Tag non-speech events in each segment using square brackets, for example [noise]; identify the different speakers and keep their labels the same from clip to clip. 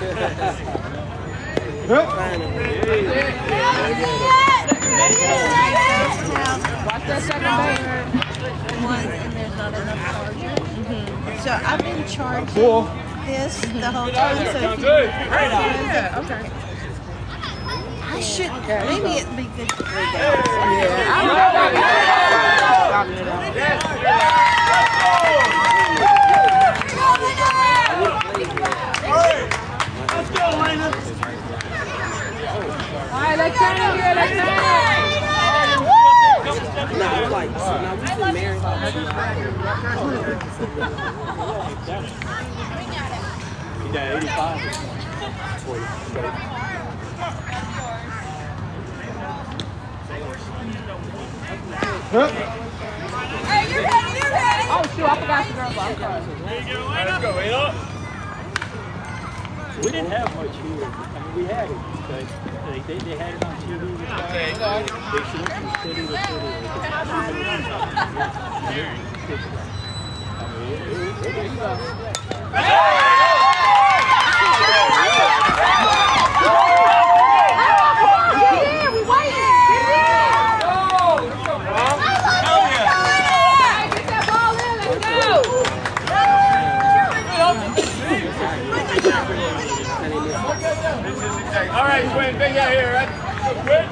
Speaker 1: Watch that second bait.
Speaker 2: ones and there's not enough charger. So I've been charging
Speaker 3: Cool.
Speaker 2: this the whole time. So if you,
Speaker 1: Yeah, okay.
Speaker 2: I should maybe it'd be good to read
Speaker 1: Yeah, I don't know. Stopping it out.
Speaker 3: Let's go, Lena.
Speaker 1: All right, let's turn it here. Let's turn it.
Speaker 4: Now, like, now we been married about
Speaker 3: He got 85. That's what he said.
Speaker 1: Oh, shoot, I forgot the girl.
Speaker 3: Let's go, Lena. We didn't have much here. I mean, we had it, but they, they, they had it on TV. and stuff. They should went from city to city. I mean, it- it- it was, uh,
Speaker 1: Get that ball in. Let's go.
Speaker 3: All right, Quinn, big out here. Right? Quinn.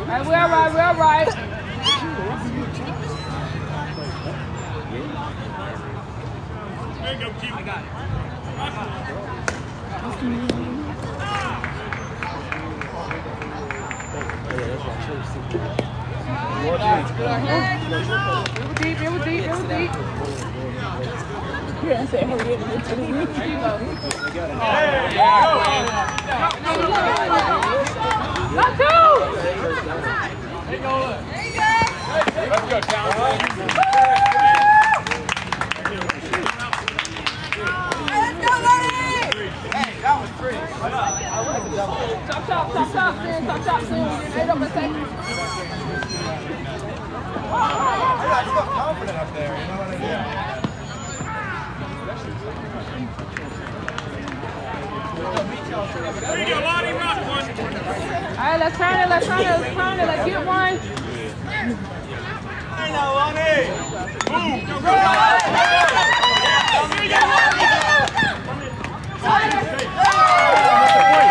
Speaker 1: All right, we're all right. We're all right.
Speaker 3: There you go, Keith. I got it.
Speaker 1: Was deep. It up. Here you go. Two.
Speaker 3: Let's go, Townsend.
Speaker 1: Chop, chop, chop, chop, soon. Chop, chop, soon. Right up and say.
Speaker 3: There you go, Lonnie. Rock one.
Speaker 1: All right, let's turn it. Let's turn it. Let's turn it. Let's get one.
Speaker 3: I know, Lonnie. Boom. Go, go,
Speaker 1: She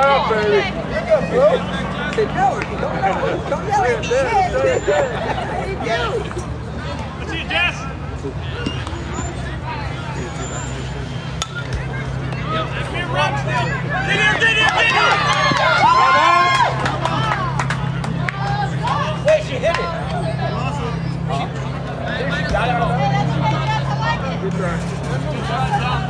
Speaker 3: right,
Speaker 1: baby.
Speaker 4: You're good, Blue.
Speaker 5: Don't yell at me.
Speaker 4: Wait, she hit it. Got it the-
Speaker 5: Gotta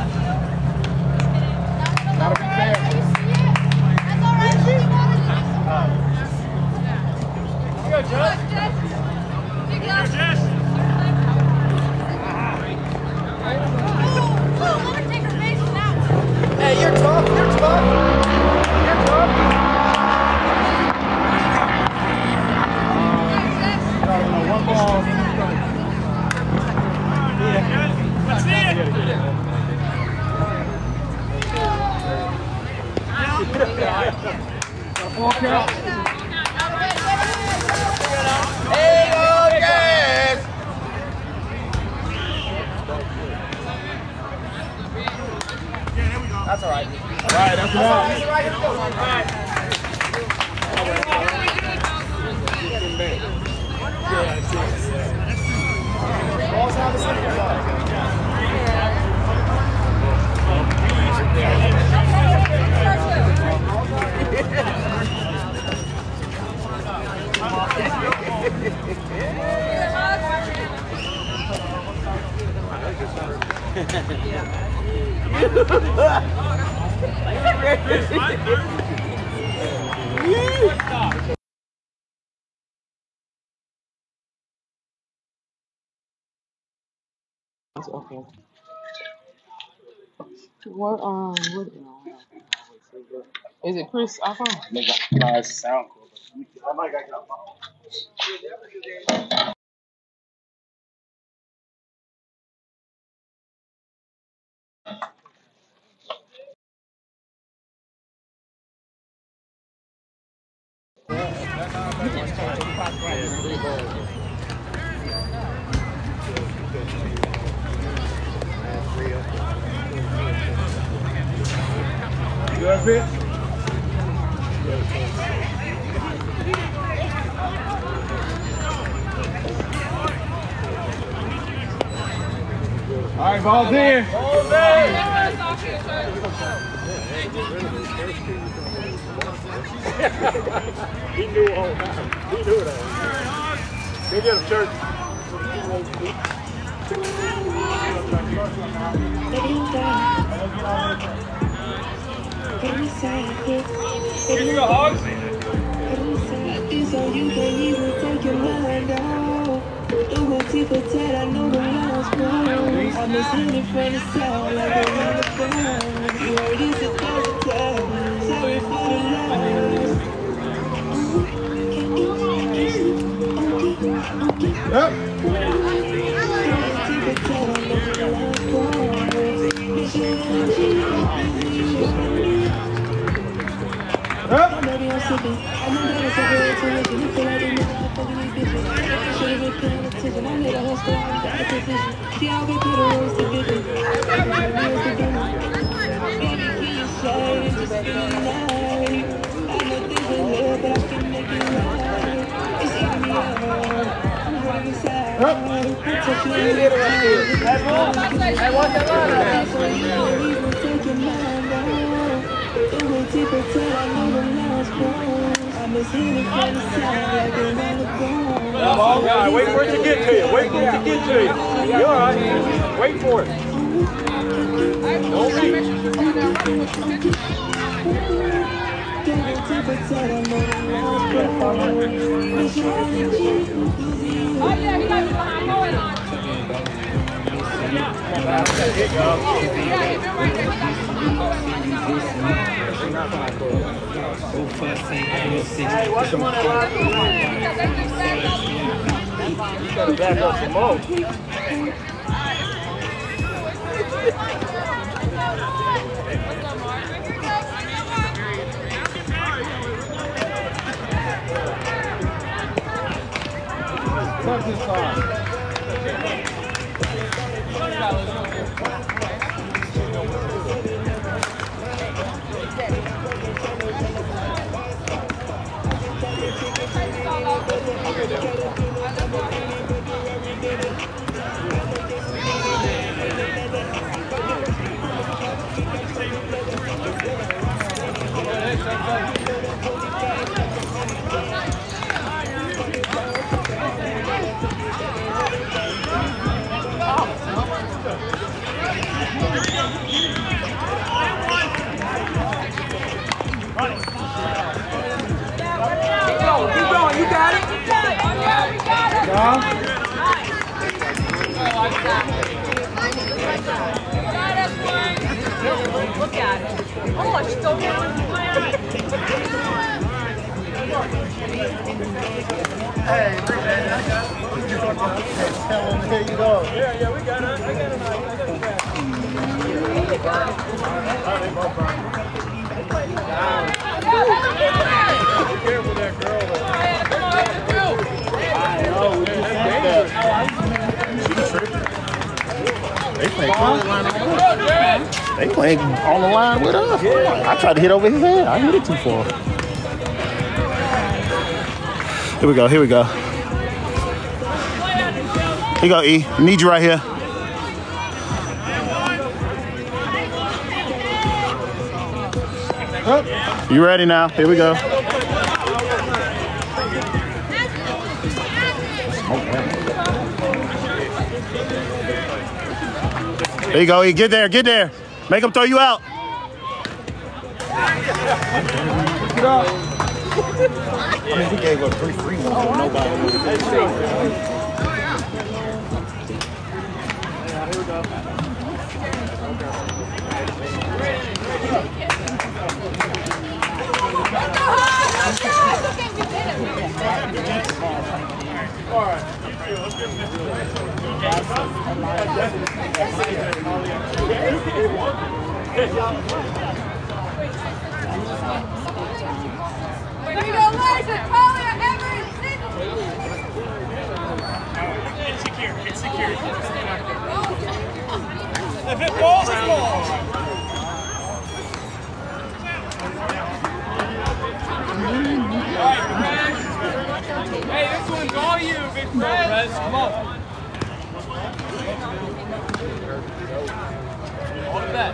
Speaker 4: Hey, you're tough. You're tough.
Speaker 1: Ball. Four count.
Speaker 4: Hey, oh, yes. That's all right.
Speaker 1: All right, that's enough.
Speaker 4: All right. Here we go.
Speaker 6: Okay. What um what is it Chris iPhone?
Speaker 1: Nice sound cool. You have it? All right, ball's in. He knew the whole time. He knew it all. Go get him, church. Here you go, Hogs.
Speaker 7: I'm just hitting from the side like a round of phone. You heard this a thousand times. Sorry for the lies.
Speaker 1: Yep.
Speaker 7: Baby, I'm sipping. I'm good, so listen. You feel like they know I'm fucking these bitches. Should've been paying attention. I made a whole story, I'm back to position. See, I'll get to the worst of. Baby, you slide and just be nice? I know things are love, but I right. It's eating me up. I'm hurting inside. I'm touching you.
Speaker 4: Hey, watch that line up.
Speaker 1: Ball guy, wait for it to get to you. Wait for it to get to you. You all right? Wait for it. Don't be.
Speaker 7: Don't go tip for tat, I'm on.
Speaker 1: Oh, yeah, he got you behind. Go in. Yeah, he been right there. Up.
Speaker 3: You gotta some more. Fuck this car.
Speaker 1: Keep Look at it. Oh, it's still
Speaker 3: There you go. Yeah, yeah, we got it. I got it. I got it back. Oh, they They playing on the line with us. I tried to hit over his head. I hit it too far. Here we go. Here we go. Here you go, E. Need you right here. You ready now? Here we go. There you go. Get there, get there. Make him throw you out. Ones. Nobody.
Speaker 1: There you go, Liza. Talia, Everett, Sydney.
Speaker 8: It's secure. It's secure. If it falls, it falls.
Speaker 1: Hey, this one's all you, big Fred. Come on. All of that.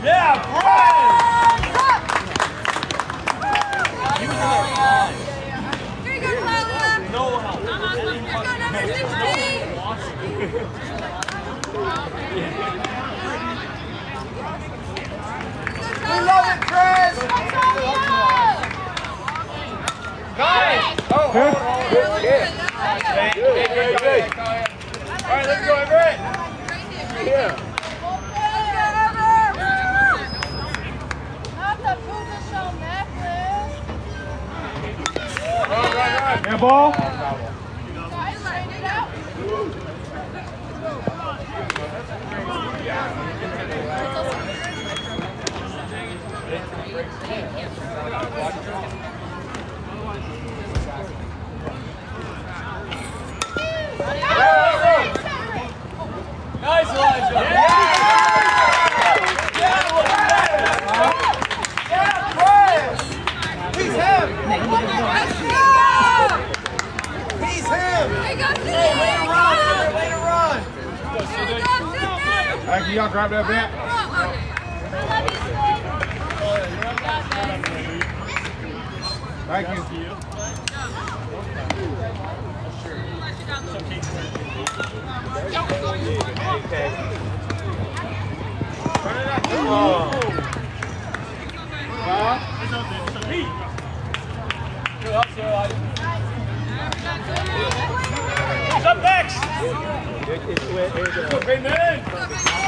Speaker 8: Yeah, Brian!
Speaker 1: Here you go, Talia.
Speaker 8: No help.
Speaker 1: You're going number 16.
Speaker 4: We love it, Chris! Guys! Oh, hold on, hold on. Good, good, good, good. All right, let's go, Everett. Yeah. All right, all right.
Speaker 3: Yeah, ball.
Speaker 8: Nice, Elijah.
Speaker 4: Yeah, Chris! Please, him! Can y'all grab that bat? Thank you.
Speaker 8: Who's up next? Hey, man.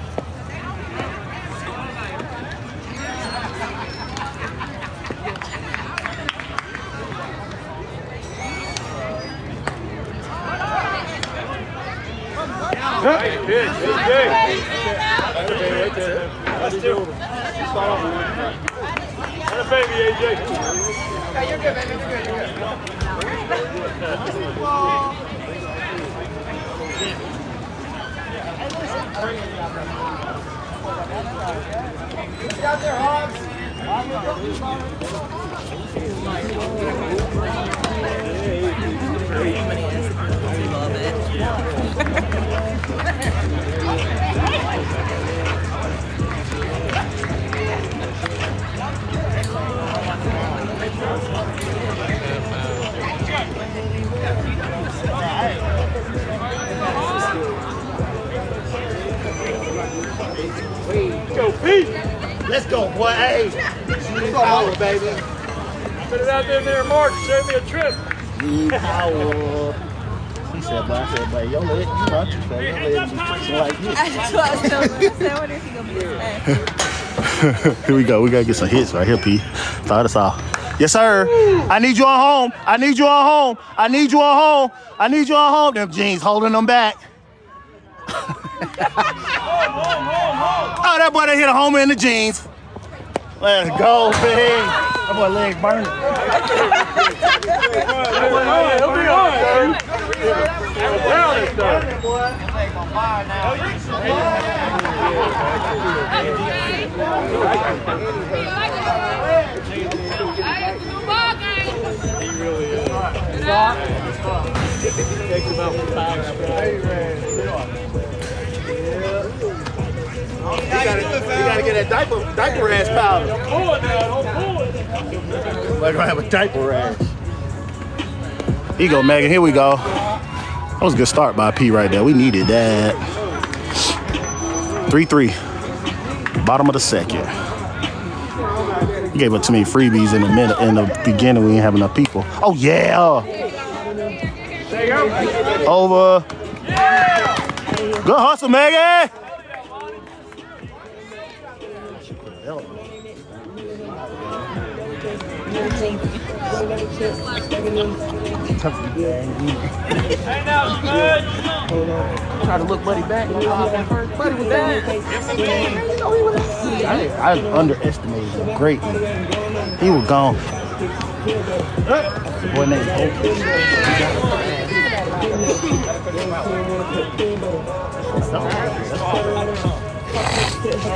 Speaker 4: Nice pitch, AJ. That's two. What a baby, AJ.
Speaker 1: Yeah, you're good, baby. You're good, you're good. Get out there. I
Speaker 2: love it.
Speaker 3: Let's go, boy. Hey. Power, baby.
Speaker 4: Put it out there, there, Mark. Save me a trip.
Speaker 3: Power. He said, but I said, but your leg, you not too fast. Your leg be twitching like this.
Speaker 2: That's what I was him. I said, I wonder if he gonna be fast. [laughs]
Speaker 3: Here we go. We gotta get some hits right here, P. Start us off. Yes, sir. I need you on home. I need you on home. I need you on home. I need you on home. Them jeans holding them back. [laughs] oh, that boy that hit a homer in the jeans. Let's go, big. That boy leg burning.
Speaker 4: He'll be on, baby. Down this time.
Speaker 3: You gotta, you gotta get that diaper, diaper rash powder.
Speaker 4: Don't Pull it now. Don't pull it.
Speaker 3: Like I have a diaper rash. Here you go, Megan. Here we go. That was a good start by P right there. We needed that. 3-3. Bottom of the second. You gave up too many freebies in the minute in the beginning. We didn't have enough people. Oh yeah.
Speaker 4: There you go.
Speaker 3: Over. Good hustle, Megan.
Speaker 1: Try to look Buddy back. Buddy was back.
Speaker 3: I, I underestimated him greatly. He was gone. Boy named Hope.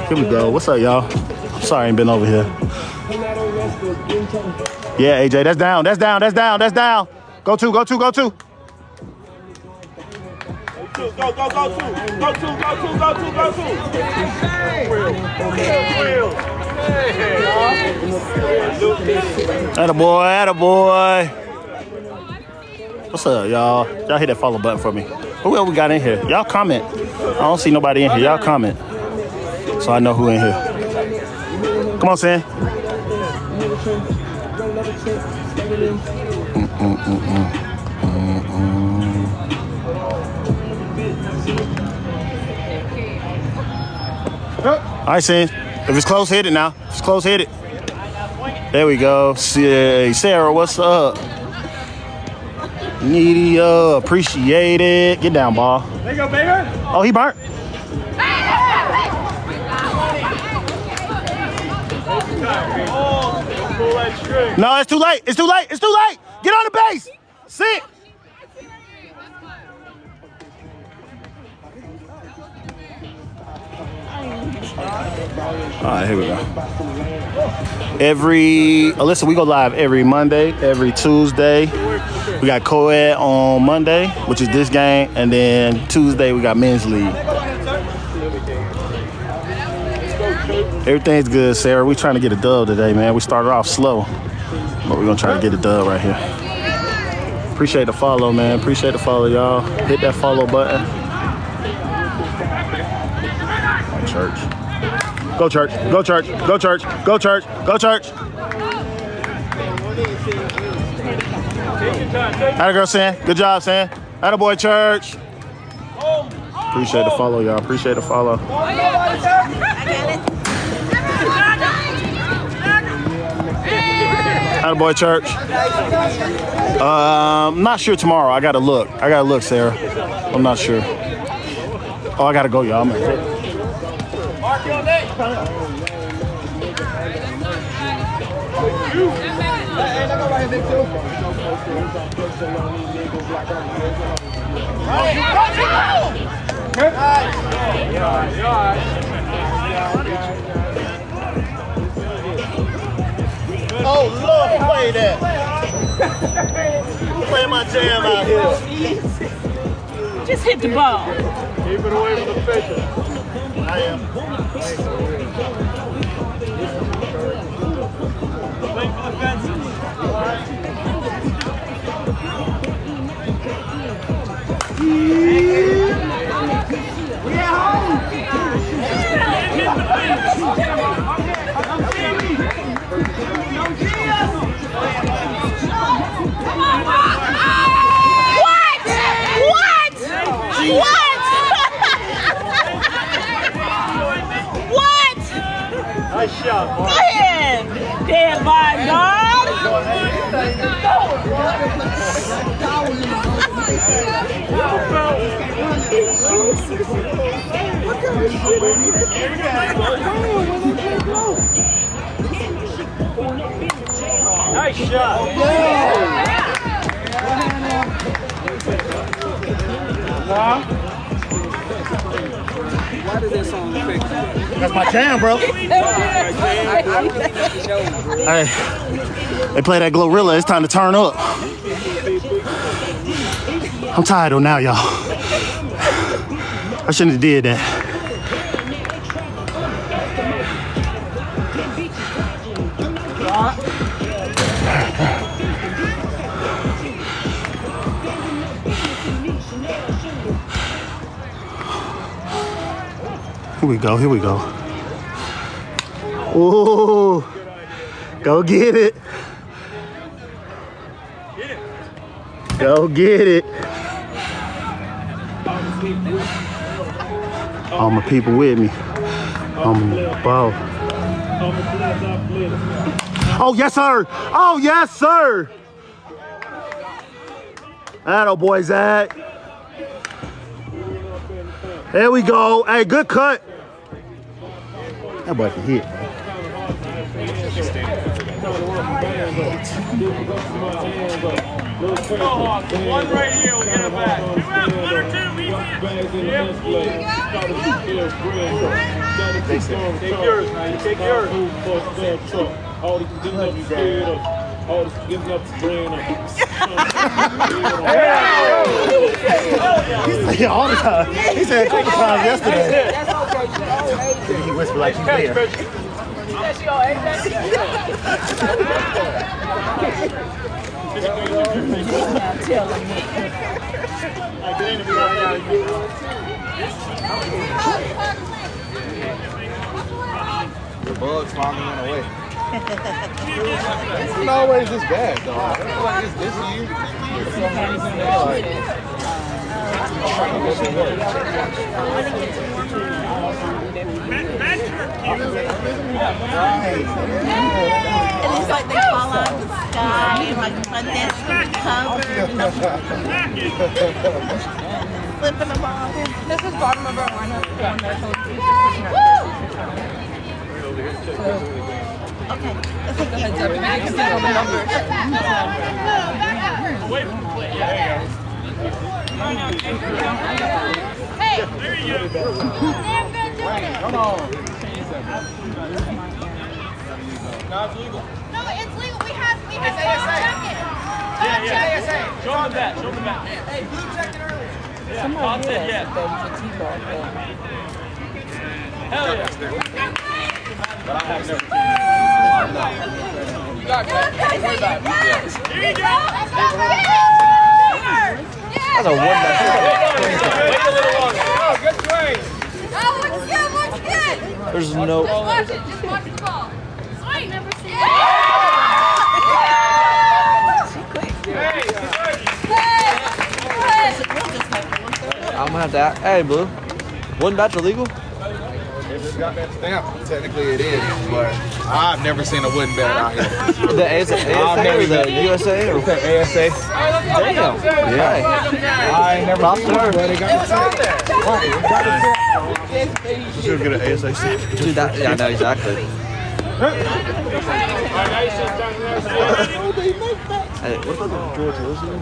Speaker 3: Here we go. What's up, y'all? I'm sorry I ain't been over here. Yeah, AJ, that's down. That's down. That's down. That's down. Go two. Go two. Go two.
Speaker 4: Go, go, go, go, two. Go, two, go, two, go, two, go, two.
Speaker 3: Atta boy, atta boy. What's up, y'all? Y'all hit that follow button for me. Who else we got in here? Y'all comment. I don't see nobody in here. Y'all comment. So I know who in here. Come on, Sam. All right, Sam. If it's close, hit it now. If it's close, hit it. There we go. Say, Sarah, what's up? Needy, uh, appreciate it. Get down, ball.
Speaker 4: There you go, baby.
Speaker 3: Oh, he burnt.
Speaker 4: Oh,
Speaker 3: No, it's too late. It's too late. It's too late. Get on the base. Sit. All right, here we go. Every Alyssa, we go live every Monday, every Tuesday. We got co-ed on Monday, which is this game, and then Tuesday we got men's league. Everything's good, Sarah. We trying to get a dub today, man. We started off slow, but we're gonna try to get a dub right here. Appreciate the follow, man. Appreciate the follow, y'all. Hit that follow button. Church. Go church. Go church. Go church. Go church. Go church. Atta girl, Sam. Good job, Sam. Atta boy, church. Appreciate the follow, y'all. Appreciate the follow. Atta boy, church. Um, not sure tomorrow. I gotta look. I gotta look, Sarah. I'm not sure. Oh, I gotta go, y'all. I'm
Speaker 4: Mark your name.
Speaker 3: Oh, Lord, play that. [laughs] play my jam out here.
Speaker 2: Just hit the ball.
Speaker 4: Keep it away from the pitcher.
Speaker 3: I am.
Speaker 8: Wait for the fences.
Speaker 2: What?
Speaker 8: Nice shot.
Speaker 3: That's my jam, bro. Hey, they play that Glorilla. It's time to turn up. I'm tired though now, y'all. I shouldn't have did that. Here we go. Here we go. Oh, go get it. Go get it. All my people with me. I'm ball. Oh yes, sir. Oh yes, sir. That boy Zach. There we go. Hey, good cut. That boy can hit.
Speaker 8: One right here. We'll get it back. You have one or two. We win. Take yours, man. Take yours.
Speaker 9: All these getting up scared of. All this getting up spraying up.
Speaker 3: Yeah, all the time. He said a couple times yesterday. He whispered like he's
Speaker 8: Bitch.
Speaker 4: The bugs finally went away. it's not always this bad, though. Like it's this year. For some reason, they like.
Speaker 2: It sky and like my desk is covered. Flipping them off.
Speaker 1: This is bottom of our lineup.
Speaker 2: Okay. Let's take
Speaker 1: Heads up, you can see all the numbers.
Speaker 8: Away from the plate. Yeah, there you go.
Speaker 1: Hey!
Speaker 4: Come on. No, it's legal.
Speaker 1: No, it's legal. We have we have
Speaker 4: It's ASA.
Speaker 1: check it.
Speaker 4: Yeah, yeah, ASA.
Speaker 8: Show them the bat. Show them the bat.
Speaker 4: Hey, Blue checked it earlier.
Speaker 8: Yeah, Todd said yes. Hell yeah.
Speaker 4: But I have never
Speaker 1: You got it. Don't worry about it. Yes.
Speaker 8: Here you go.
Speaker 1: That's
Speaker 10: a one
Speaker 8: Wait a little longer.
Speaker 4: Oh, good swing.
Speaker 1: Oh, looks good, looks good.
Speaker 10: There's
Speaker 1: Just watch it, just watch the ball. Sweet. Never seen
Speaker 10: I'm gonna have to. Ask, hey, Blue. One bat's illegal?
Speaker 4: If it's got that stamp, technically it is, but I've never seen a wooden bat out here.
Speaker 10: The ASA,
Speaker 4: I've
Speaker 10: ASA
Speaker 4: never
Speaker 10: or the
Speaker 4: seen-
Speaker 10: USA? Or,
Speaker 4: ASA.
Speaker 10: damn. Yeah.
Speaker 4: I ain't never
Speaker 10: Props
Speaker 4: seen
Speaker 10: to her.
Speaker 4: one, but it got the stamp. Right, it got.
Speaker 3: Should get an ASA.
Speaker 10: Dude, that, yeah, I know exactly. [laughs] Hey, what about the George Wilson?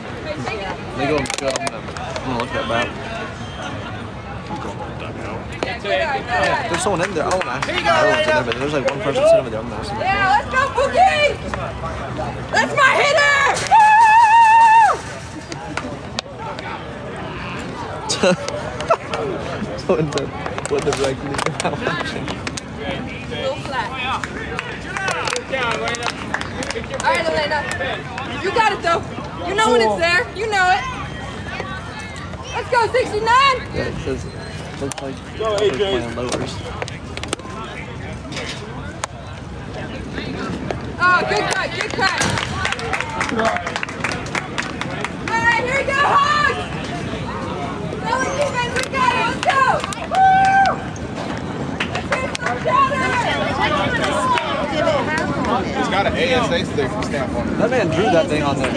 Speaker 10: They go, go I'm, gonna, I'm gonna look that back. There's someone in there. I don't ask. Everyone's in there, but there's like one person sitting over there. I'm them.
Speaker 1: Yeah, let's go, Boogie! That's my hitter! [laughs]
Speaker 10: So in the, what the like, watching.
Speaker 1: Little flat.
Speaker 8: Down, Leno.
Speaker 1: All right, Elena. You got it, though. You know when it's there. You know it. Let's go, 69!
Speaker 10: Yeah, it says, looks like they're playing lowers.
Speaker 1: Oh, good cut, good cut. All right, here we go, Hogs! Another defense, we got it, let's go! Woo! Let's hit some chatter!
Speaker 4: It's got an ASA sticker stamp on it.
Speaker 10: That man drew that thing on there.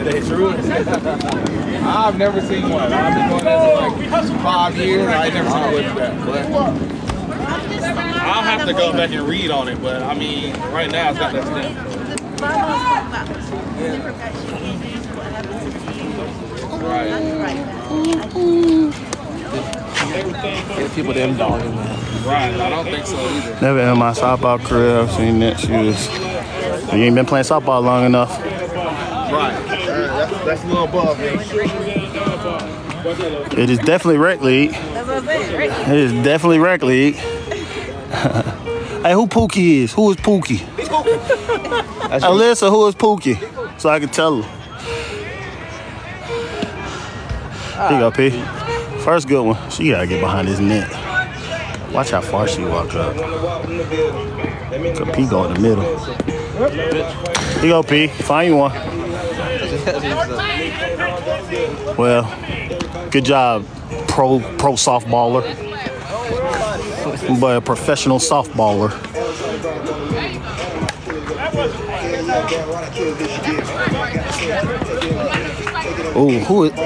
Speaker 4: Said they drew. [laughs] I've never seen one. I've been doing this for like five years. I ain't never seen a wooden bat. But
Speaker 9: I'll have to go back and read on it, but I mean, right now it's got that stamp.
Speaker 10: Get people them dogging, man.
Speaker 9: Right, I don't think so either.
Speaker 3: Never in my softball career I've seen that shoes. You ain't been playing softball long enough.
Speaker 4: That's, a little above me.
Speaker 3: It is definitely rec league. It is definitely rec league. [laughs] hey, who Pookie is? Who is Pookie? Alyssa, who is Pookie? So I can tell her. Here you go, P. First good one. She gotta get behind his net. Watch how far she walk up. Cause P go in the middle. Here you go, P. Find you one. Well, good job, pro pro softballer. But a professional softballer. Ooh, who is? Oh.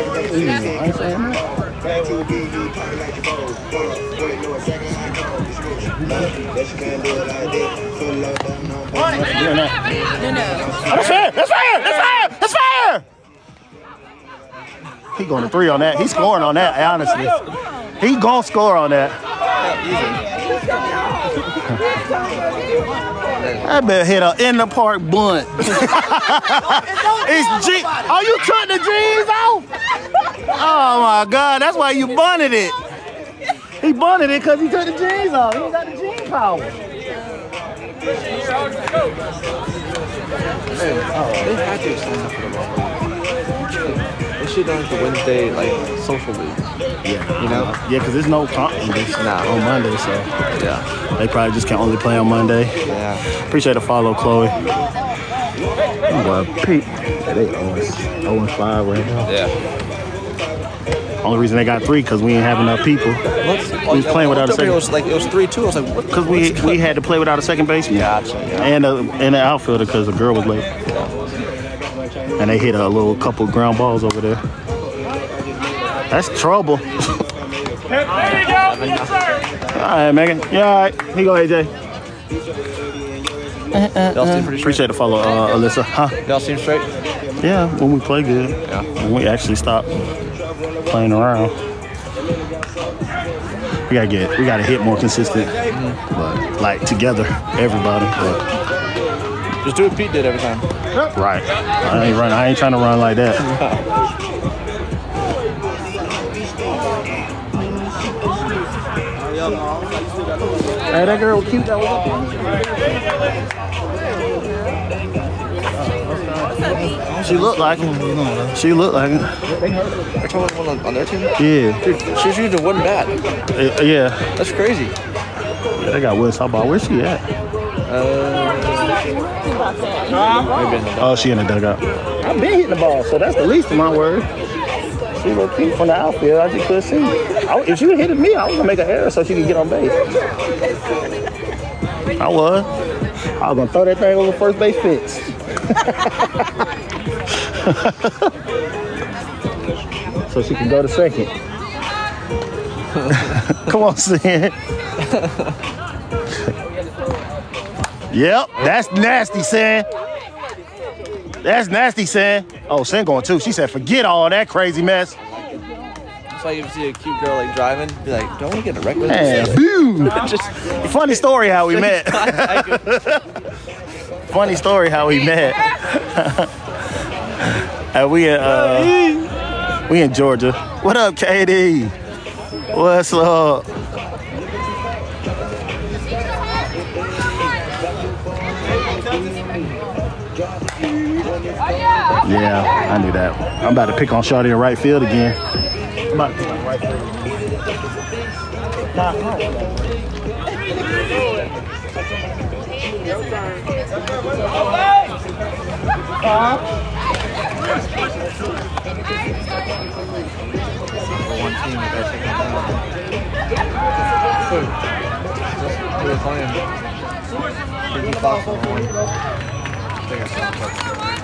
Speaker 3: That's fair. That's fair. That's fair. He going to three on that. He's scoring on that. Honestly, he gonna score on that. That better hit a in the park bunt. [laughs] it's G. Are you took the jeans off? Oh my God, that's why you bunted it. He bunted it because he took the jeans off. He ain't got the jean power.
Speaker 10: They had to sign the ball. They should have done the Wednesday like social league.
Speaker 3: Yeah,
Speaker 10: You know?
Speaker 3: Yeah, because there's no conference
Speaker 10: Nah.
Speaker 3: on Monday, so
Speaker 10: Yeah.
Speaker 3: they probably just can only play on Monday.
Speaker 10: Yeah.
Speaker 3: Appreciate the follow, Chloe. Oh, boy, Pete. Yeah, they 0 5 right now.
Speaker 10: Yeah.
Speaker 3: Only reason they got three because we ain't have enough people.
Speaker 10: We
Speaker 3: was playing without a second-
Speaker 10: It was like it was three two. I was like, what?
Speaker 3: Because we we had to play without a second baseman.
Speaker 10: Gotcha. Yeah.
Speaker 3: And a, and an outfielder because the girl was late. And they hit a little couple ground balls over there. That's trouble.
Speaker 8: There you go. Yes, sir.
Speaker 3: All right, Megan. Yeah, all right. Here you go, AJ.
Speaker 10: Uh, uh, Y'all seem uh. pretty straight.
Speaker 3: Appreciate the follow, uh, Alyssa. Huh?
Speaker 10: Y'all seem straight.
Speaker 3: Yeah, when we play good.
Speaker 10: Yeah.
Speaker 3: When we actually stop playing around. We gotta get, we gotta hit more consistent. Mm-hmm. But like together, everybody. But,
Speaker 10: Just do what Pete did every time.
Speaker 3: right. I ain't run. I ain't trying to run like that. Hey, that girl cute. That was up there. She looked like it. She looked like it.
Speaker 10: They're talking one on, on their team.
Speaker 3: Yeah.
Speaker 10: Dude, she's using one bat.
Speaker 3: Uh, yeah.
Speaker 10: That's crazy.
Speaker 3: Yeah, they got West about Where's she at?
Speaker 10: Maybe
Speaker 3: Oh, she in the dugout. I've been hitting the ball, so that's the least of my worry. She looked cute from the outfield. I just couldn't see. I, if she hit me, I was gonna make an error so she could get on base. I was. I was gonna throw that thing over first base fence. [laughs] so she can go to second. Come on, Sin. [laughs] yep, that's nasty, Sin. That's nasty, Sin. Oh, Sin going too. She said, forget all that crazy mess.
Speaker 10: That's why you see a cute girl like driving, be like, don't we get a wreck with
Speaker 3: Man. [laughs]
Speaker 10: Just [laughs] [laughs]
Speaker 3: Funny story how we met. Funny story how we met. and we in uh, we in Georgia. What up, KD? What's up? Yeah, I knew that. I'm about to pick on Shawty in right field again. I'm about to pick on right field.
Speaker 10: one team,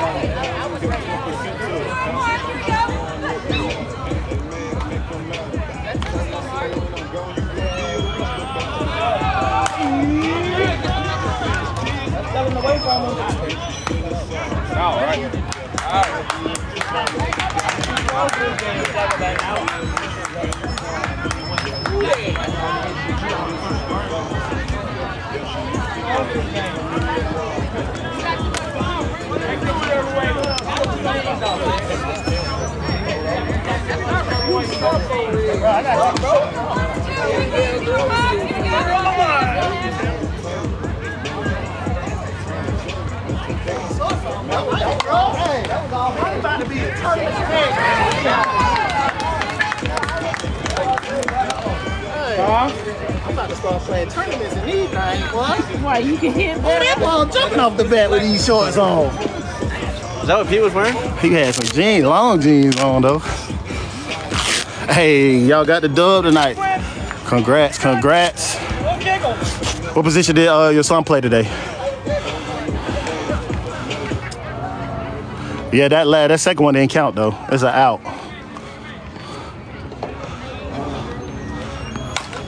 Speaker 10: Bro, I
Speaker 8: got you.
Speaker 2: Why you can hit
Speaker 3: Oh, that ball jumping off the bat with these shorts on.
Speaker 10: Is that what Pete was wearing?
Speaker 3: He had some jeans, long jeans on though. Hey, y'all got the dub tonight. Congrats, congrats. What position did uh, your son play today? Yeah, that lad, that second one didn't count though. It's an out.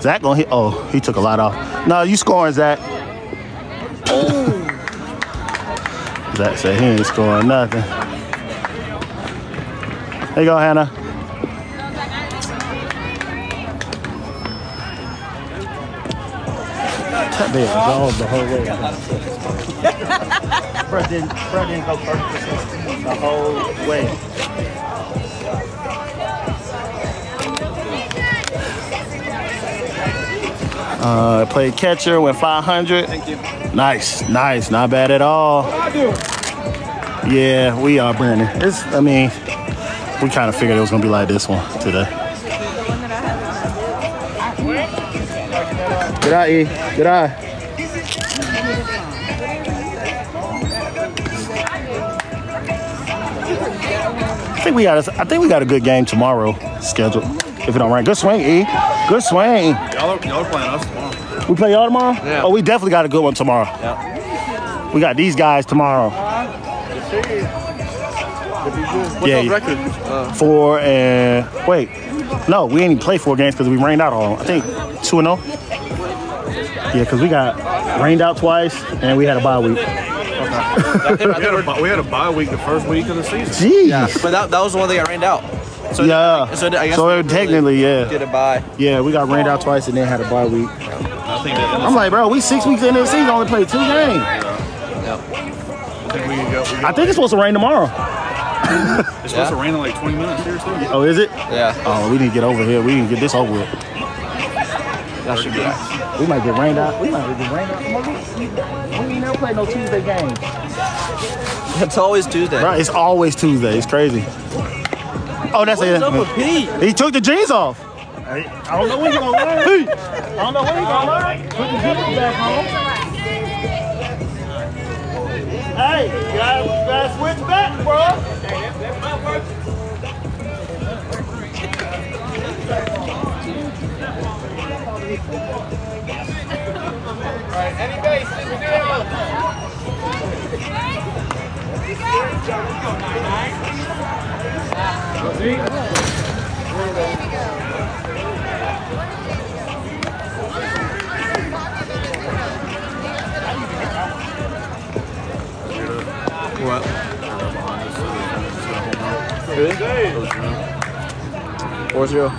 Speaker 3: Zach gonna hit. Oh, he took a lot off. No, you scoring, Zach. Oh. Zach said he ain't scoring nothing. There you go, Hannah. That be a the whole way. [laughs] Fred didn't, Fred didn't go first the whole way. Uh, played catcher, went 500.
Speaker 10: Thank you.
Speaker 3: Nice, nice, not bad at all. Yeah, we are Brandon. It's, I mean, we kind of figured it was gonna be like this one today. Good eye, E. Good eye. I think we got. A, I think we got a good game tomorrow scheduled. If it don't rain, good swing, E. Good swing.
Speaker 10: Y'all are, y'all are playing us tomorrow.
Speaker 3: We play y'all tomorrow.
Speaker 10: Yeah.
Speaker 3: Oh, we definitely got a good one tomorrow.
Speaker 10: Yeah.
Speaker 3: We got these guys tomorrow.
Speaker 10: What's
Speaker 3: Yeah,
Speaker 10: our
Speaker 3: yeah.
Speaker 10: record? Uh,
Speaker 3: Four and wait, no, we ain't even play four games because we rained out all. I think two and zero. Yeah, because we got rained out twice and we had a bye week.
Speaker 10: I think, I think we're-
Speaker 9: had a bye week the first week of the season.
Speaker 3: Jeez.
Speaker 10: yeah, but that, that was the one that got rained out. So
Speaker 3: Yeah.
Speaker 10: So, I guess
Speaker 3: So
Speaker 10: we
Speaker 3: it
Speaker 10: really
Speaker 3: technically, yeah.
Speaker 10: Did it by.
Speaker 3: Yeah, we got rained out twice and then had a bye week.
Speaker 9: I think that
Speaker 3: I'm like, bro, we six weeks into the season, only played two games.
Speaker 10: Yep.
Speaker 9: I think we can go. We
Speaker 3: I think it's supposed to rain tomorrow.
Speaker 9: it's supposed to rain in like 20 minutes here too.
Speaker 3: Oh, is it?
Speaker 10: Yeah.
Speaker 3: Oh, we need to get over here. We need to get this over with.
Speaker 10: That should be nice.
Speaker 3: We might get rained out. We might get rained out tomorrow. We ain't never play no Tuesday games.
Speaker 10: It's always Tuesday.
Speaker 3: Right, it's always Tuesday. It's crazy. Oh, that's
Speaker 10: What
Speaker 3: it.
Speaker 10: is up with Pete?
Speaker 3: He took the jeans off. I don't know when he's gonna learn. I don't know when he's gonna learn. Put the jeans back on. Hey, you gotta, you gotta switch back, bro.
Speaker 4: Alright, any base, just do it.
Speaker 10: What? Four zero. Oh.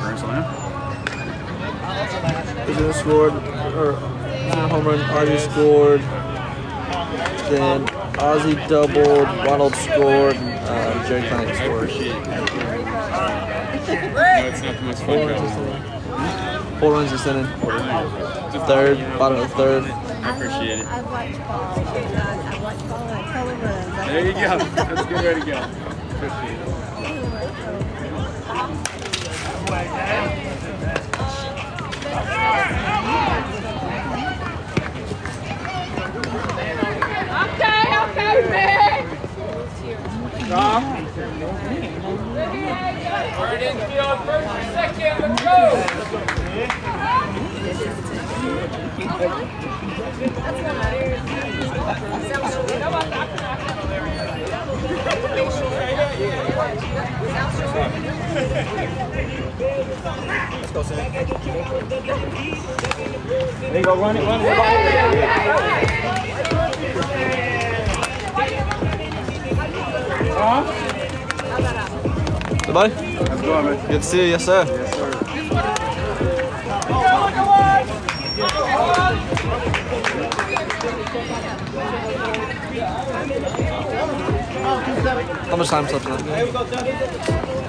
Speaker 9: Grand Slam.
Speaker 10: President scored, or President home run, RJ scored. Then Ozzy doubled, Ronald scored, and uh, Jerry Klein scored. Four runs this inning. Four runs this inning. Third, bottom of the third.
Speaker 2: appreciate it. I watch ball. I watch ball on television.
Speaker 9: There you go. Let's get ready to go. Appreciate it.
Speaker 1: Okay, man.
Speaker 4: Alright, infield, first and second, let's go.
Speaker 10: Everybody? How's it going, man? Good to see you, yes, sir. How much time left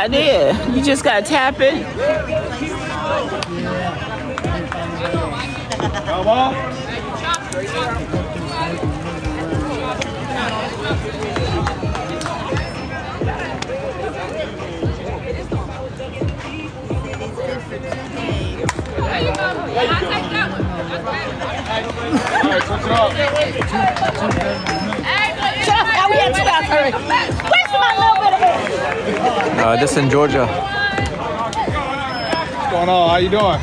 Speaker 2: I did. You just gotta tap it. Now we
Speaker 10: Uh, this in Georgia.
Speaker 9: What's going on? How you doing?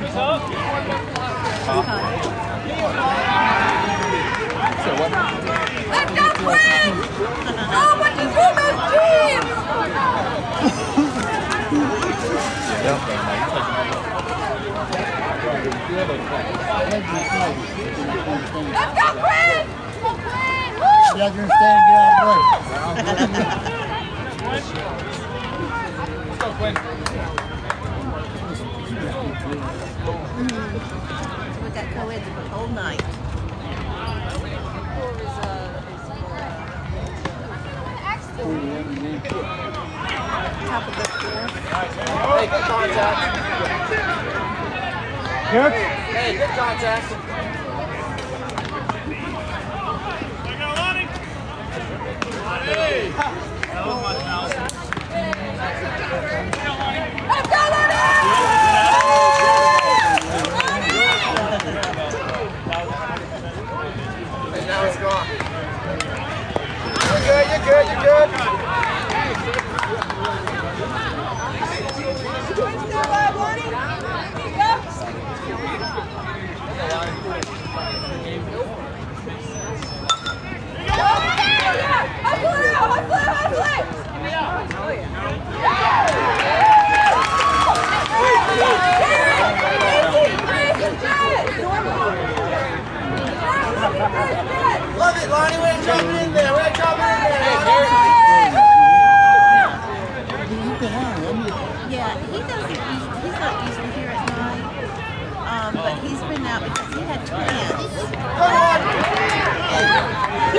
Speaker 1: Let's go, Quinn! Oh, what you do those teams? Let's go, Quinn! Woo!
Speaker 11: You guys gonna stand and get out of the way.
Speaker 12: We got co-ed the whole night. Top of the floor.
Speaker 2: Hey, good contact. Hey, good contact.
Speaker 1: Let's go, Lenny!
Speaker 2: And now it's gone. You're good, you're good, you're good.
Speaker 1: Still alive, Lenny? Go. Hustle it out, hustle it, hustle it!
Speaker 2: Love it, Lonnie. Way to drop it in there. Way to drop it in there.
Speaker 12: Yeah, he doesn't. He's, he's not usually here at night. Um, but he's been out because he had twins.
Speaker 2: Come on. Together, go.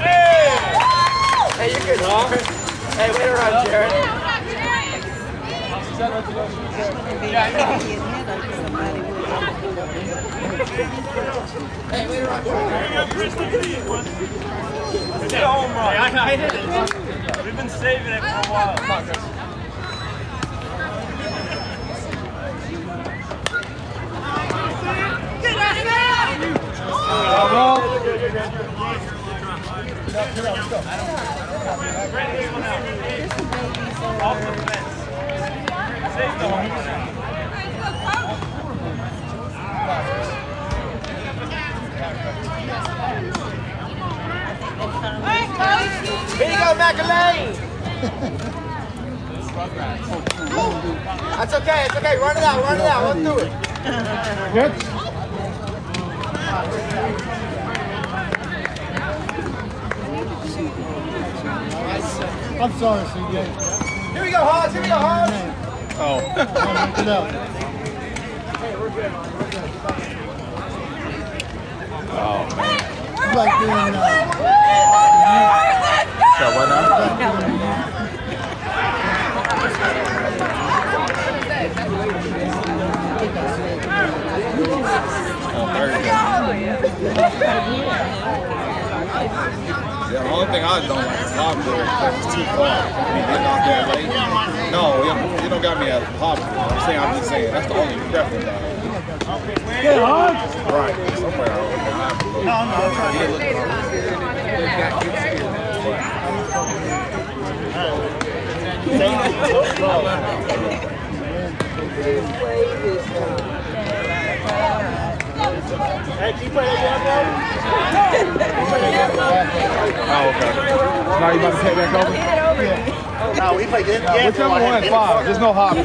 Speaker 13: Hey!
Speaker 2: Good, Jared. Hey,
Speaker 13: I hit it. We've been saving it for a while. Come on, Chris. Off the fence. Save the home
Speaker 2: Here you go, McAlane. That's okay, it's okay. Run it out, run it out. Run through it.
Speaker 11: I'm sorry, CJ.
Speaker 2: Here we go, Hogs. Here we go, Hogs.
Speaker 11: Look it up. It's like being, uh,
Speaker 3: So what now?
Speaker 4: Yeah, the only thing I don't like is popcorn it's too far. Me getting out there late. No, you, you don't got me at popcorn. I'm saying, I'm just saying, that's the only preference I have. Right, somewhere over there. I have to look. Yeah, look. Oh, okay. Now you about to take back over?
Speaker 3: No, we played this. Yeah,
Speaker 4: Whichever one five. There's no hobby.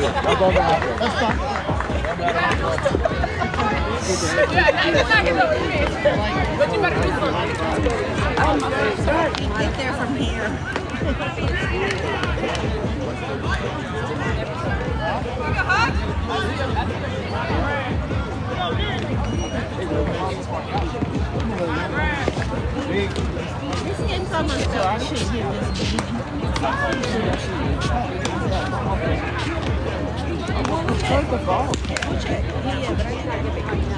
Speaker 12: Get
Speaker 2: game's almost done. Shit, here, this Take the ball. Yeah, but I to get it.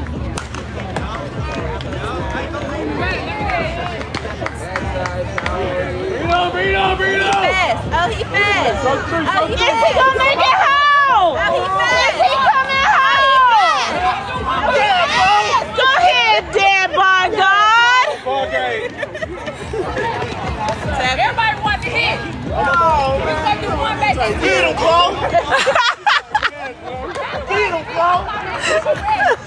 Speaker 2: Fast. Oh, he. Oh, he
Speaker 1: Is he gonna make it
Speaker 2: he.
Speaker 1: Is he coming? Go ahead, by God. Everybody to hit. Oh, one. Get him, bro. Get him, bro.